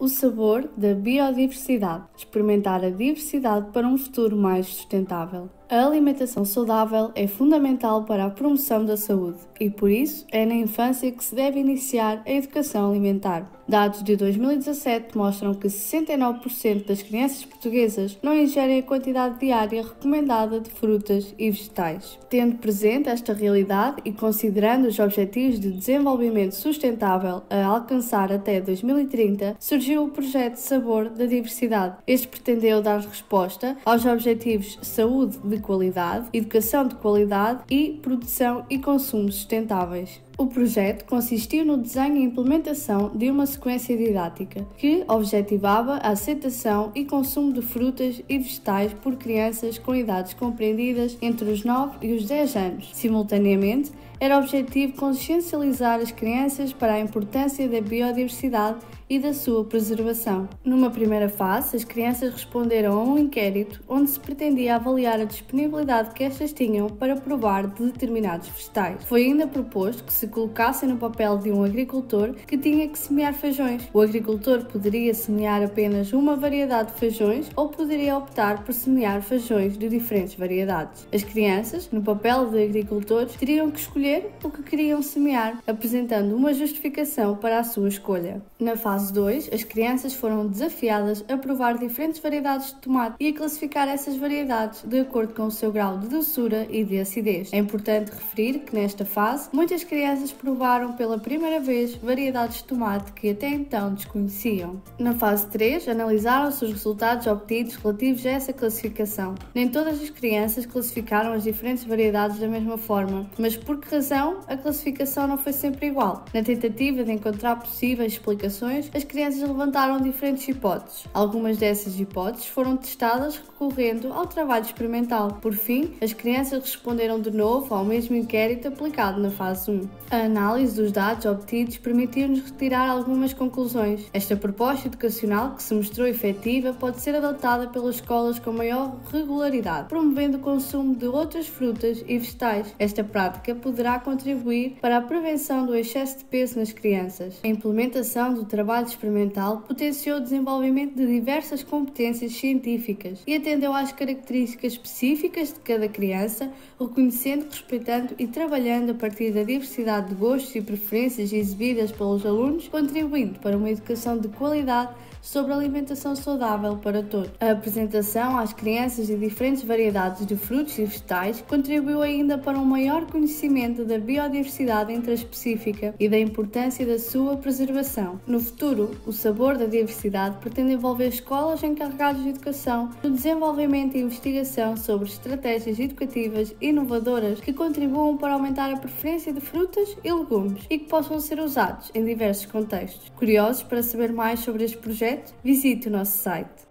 O sabor da biodiversidade. Experimentar a diversidade para um futuro mais sustentável. A alimentação saudável é fundamental para a promoção da saúde e, por isso, é na infância que se deve iniciar a educação alimentar. Dados de 2017 mostram que 69% das crianças portuguesas não ingerem a quantidade diária recomendada de frutas e vegetais. Tendo presente esta realidade e considerando os Objetivos de Desenvolvimento Sustentável a alcançar até 2030, surgiu o projeto Sabor da Diversidade. Este pretendeu dar resposta aos Objetivos Saúde de qualidade, educação de qualidade e produção e consumo sustentáveis. O projeto consistiu no desenho e implementação de uma sequência didática que objetivava a aceitação e consumo de frutas e vegetais por crianças com idades compreendidas entre os 9 e os 10 anos. Simultaneamente, era objetivo consciencializar as crianças para a importância da biodiversidade e da sua preservação. Numa primeira fase, as crianças responderam a um inquérito onde se pretendia avaliar a disponibilidade que estas tinham para provar de determinados vegetais. Foi ainda proposto que se colocassem no papel de um agricultor que tinha que semear feijões. O agricultor poderia semear apenas uma variedade de feijões ou poderia optar por semear feijões de diferentes variedades. As crianças, no papel de agricultores, teriam que escolher o que queriam semear, apresentando uma justificação para a sua escolha. Na fase fase 2, as crianças foram desafiadas a provar diferentes variedades de tomate e a classificar essas variedades de acordo com o seu grau de doçura e de acidez. É importante referir que nesta fase, muitas crianças provaram pela primeira vez variedades de tomate que até então desconheciam. Na fase 3, analisaram-se os resultados obtidos relativos a essa classificação. Nem todas as crianças classificaram as diferentes variedades da mesma forma, mas por que razão a classificação não foi sempre igual? Na tentativa de encontrar possíveis explicações, as crianças levantaram diferentes hipóteses. Algumas dessas hipóteses foram testadas recorrendo ao trabalho experimental. Por fim, as crianças responderam de novo ao mesmo inquérito aplicado na fase 1. A análise dos dados obtidos permitiu-nos retirar algumas conclusões. Esta proposta educacional, que se mostrou efetiva, pode ser adotada pelas escolas com maior regularidade, promovendo o consumo de outras frutas e vegetais. Esta prática poderá contribuir para a prevenção do excesso de peso nas crianças. A implementação do trabalho experimental potenciou o desenvolvimento de diversas competências científicas e atendeu às características específicas de cada criança, reconhecendo, respeitando e trabalhando a partir da diversidade de gostos e preferências exibidas pelos alunos, contribuindo para uma educação de qualidade sobre alimentação saudável para todos. A apresentação às crianças de diferentes variedades de frutos e vegetais contribuiu ainda para um maior conhecimento da biodiversidade intraespecífica e da importância da sua preservação. No futuro, o sabor da diversidade pretende envolver escolas encarregadas de educação no desenvolvimento e investigação sobre estratégias educativas inovadoras que contribuam para aumentar a preferência de frutas e legumes e que possam ser usados em diversos contextos. Curiosos para saber mais sobre este projeto? visite o nosso site.